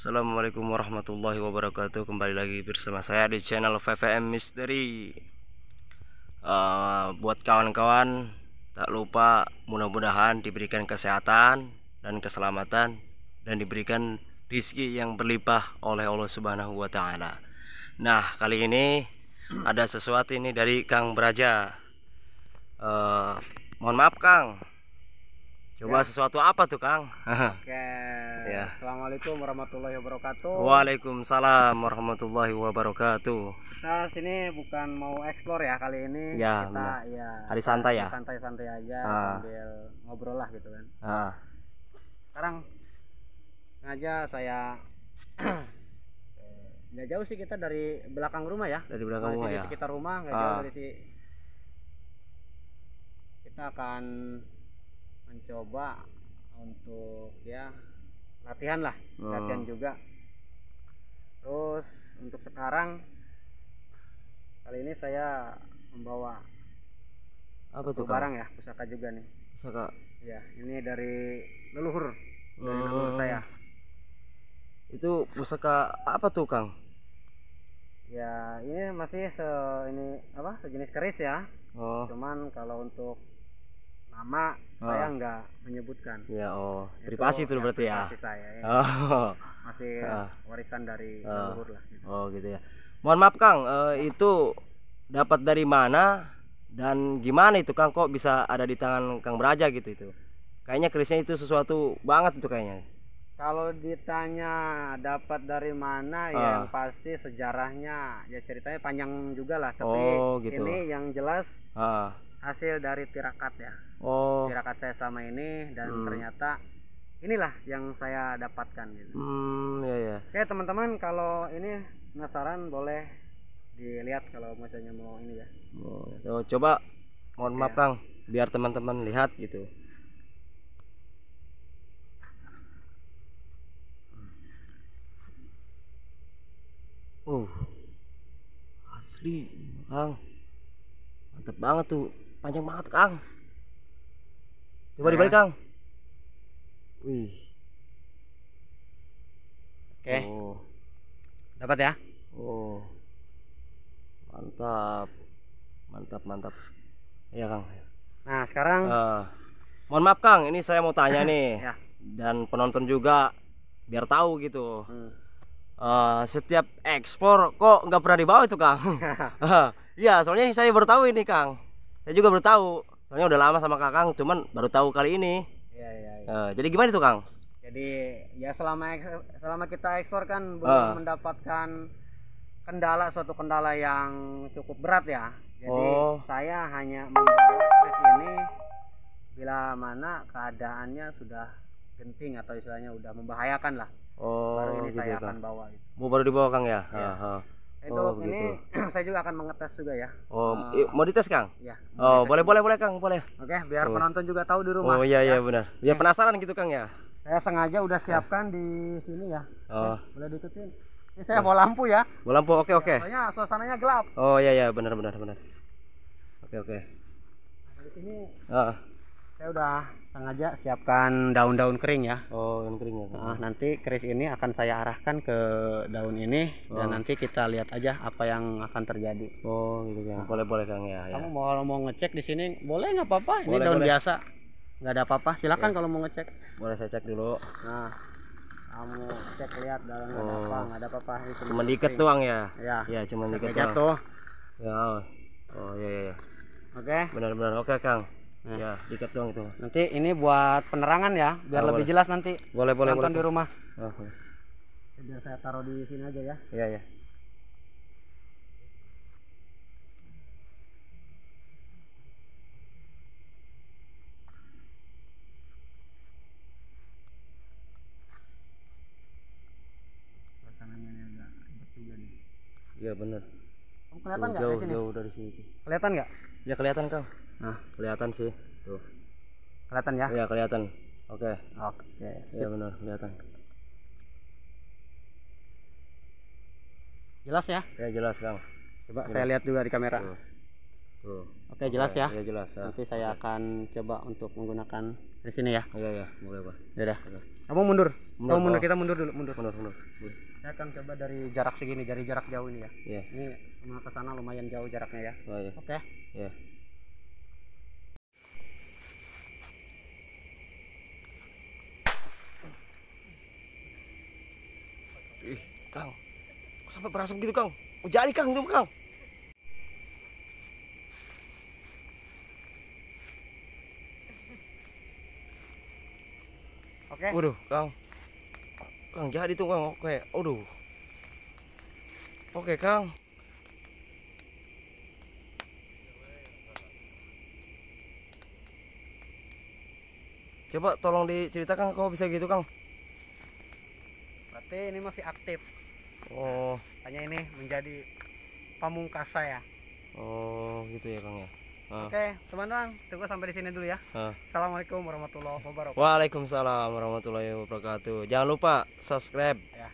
Assalamualaikum warahmatullahi wabarakatuh. Kembali lagi bersama saya di channel VVM Misteri uh, Buat kawan-kawan Tak lupa mudah-mudahan diberikan kesehatan dan keselamatan Dan diberikan rizki yang berlimpah oleh Allah subhanahu wa ta'ala. Nah kali ini ada sesuatu ini dari Kang Braja. Uh, Mohon maaf Kang Coba sesuatu apa tuh Kang? Oke. Ya. Assalamualaikum warahmatullahi wabarakatuh. Waalaikumsalam warahmatullahi wabarakatuh. Kita sini bukan mau explore ya kali ini. Ya, kita benar. ya Hari santai ya? Santai-santai aja Ah. sambil ngobrol lah gitu kan. Ah, Sekarang sengaja saya nggak jauh sih kita dari belakang rumah ya. dari belakang rumah di ya. sekitar rumah nggak Ah. jauh dari si kita akan mencoba untuk ya latihan lah Oh. latihan juga terus untuk sekarang kali ini saya membawa Apa tuh barang ya pusaka juga nih Pusaka. ya ini dari leluhur dari Hmm. leluhur saya Itu pusaka apa tuh Kang? ya ini masih se ini apa sejenis keris ya Oh, cuman kalau untuk nama Ah. saya nggak menyebutkan ya oh. Itu Privasi itu ya, berarti ya. saya ya. Oh, masih Ah. warisan dari Ah. leluhur lah gitu. oh gitu ya. Mohon maaf Kang, eh, itu dapat dari mana dan gimana itu Kang kok bisa ada di tangan Kang Braja gitu itu? Kayaknya kerisnya itu sesuatu banget itu kayaknya. Kalau ditanya dapat dari mana ya Ah. yang pasti sejarahnya ya ceritanya panjang juga lah tapi Oh, gitu. ini yang jelas Ah. Hasil dari tirakat ya Oh. tirakat saya sama ini dan Hmm. ternyata inilah yang saya dapatkan gitu. Hmm, ya ya. Oke teman-teman kalau ini penasaran boleh dilihat kalau misalnya mau ini ya. Oh, tuh, coba mohon maaf Kang, biar teman-teman lihat gitu. Uh, asli Kang, mantap banget tuh, panjang banget Kang. Coba Ya. dibalik Kang. Wih, Oke oh, dapat ya. oh, mantap, mantap, mantap. Iya Kang. Nah sekarang Eh, mohon maaf Kang, ini saya mau tanya nih Ya. dan penonton juga biar tahu gitu. Hmm. Eh, setiap ekspor kok nggak pernah dibawa itu Kang? Iya, soalnya saya baru tahu ini Kang. Saya juga baru tahu. Soalnya udah lama sama Kakang, cuman baru tahu kali ini. Iya iya. iya. Eh, jadi gimana itu Kang? Jadi ya selama selama kita ekspor kan belum Ah. mendapatkan kendala suatu kendala yang cukup berat ya. Jadi Oh. saya hanya membawa kris ini bila mana keadaannya sudah genting atau istilahnya udah membahayakan lah. Oh, Baru ini gitu saya ya, akan bawa itu. Mau baru dibawa Kang ya? Iya. Ah, ah. Itu Oh, ini saya juga akan mengetes juga ya. Oh, i- mau dites Kang? Ya. Oh, boleh boleh boleh Kang, boleh. Oke, biar Oh. penonton juga tahu di rumah. Oh iya iya benar. Biar penasaran gitu Kang ya. Saya sengaja udah siapkan di sini ya. Oh, Boleh diikutin. Ini saya bawa lampu ya. bola lampu. Oke oke. Soalnya suasananya gelap. Oh iya iya benar benar benar. Oke oke. Nah, di sini Ah, saya udah sengaja siapkan daun-daun kering ya. oh yang kering ya. Nah, nanti keris ini akan saya arahkan ke daun ini dan Oh. nanti kita lihat aja apa yang akan terjadi. Oh gitu Kang. Boleh boleh Kang ya ya. Kamu mau mau ngecek di sini boleh nggak apa-apa? Ini Boleh, daun boleh. biasa, nggak ada apa-apa. Silakan kalau mau ngecek. Boleh saya cek dulu. Nah, kamu cek lihat dalam nggak ada Oh. apa, nggak ada apa-apa. Cuma diikat doang ya. Ya, Ya cuma diikat doang. jatuh. Ya. oh. Oh iya iya. Oke. Benar benar. Oke Kang. Nah. Ya diikat doang itu. Nanti ini buat penerangan ya, biar Oh, lebih jelas nanti. Boleh boleh boleh. Nonton di rumah. Oh, boleh. Biar saya taruh di sini aja ya. Iya iya. Iya benar. Kelihatan nggak jauh jauh dari sini tuh. Kelihatan nggak? Ya kelihatan Kang. Nah, Kelihatan sih. Tuh. kelihatan ya? Iya kelihatan. Oke. Oke. Iya benar kelihatan. Jelas ya? Ya jelas Kang. Coba Jelas. saya lihat juga di kamera. Tuh. Tuh. Oke, jelas ya? Iya jelas. ya. Nanti saya akan coba untuk menggunakan di sini ya. Iya iya boleh Pak. Ya udah. Kamu mundur. Mundur, Kamu mundur, kita mundur dulu, mundur. Mundur, mundur. Saya akan coba dari jarak segini, dari jarak jauh ini ya. Iya. Ini sama ke sana lumayan jauh jaraknya ya. Oh iya. Oke. Iya. Kang. Kok sampai berasa begitu, Kang? Jadi, Kang, itu, Kang. Oke. Waduh, Kang. Kang jadi tuh, Kang. Oke. Waduh. Oke, Kang. Coba tolong diceritakan kok bisa gitu, Kang. Berarti ini masih aktif. Oh, Hanya ini menjadi pamungkas saya. oh gitu ya, Kang ya. Ah, Oke, teman-teman, tunggu sampai di sini dulu ya. ah. Assalamualaikum warahmatullahi wabarakatuh. Waalaikumsalam warahmatullahi wabarakatuh. Jangan lupa subscribe, Ya.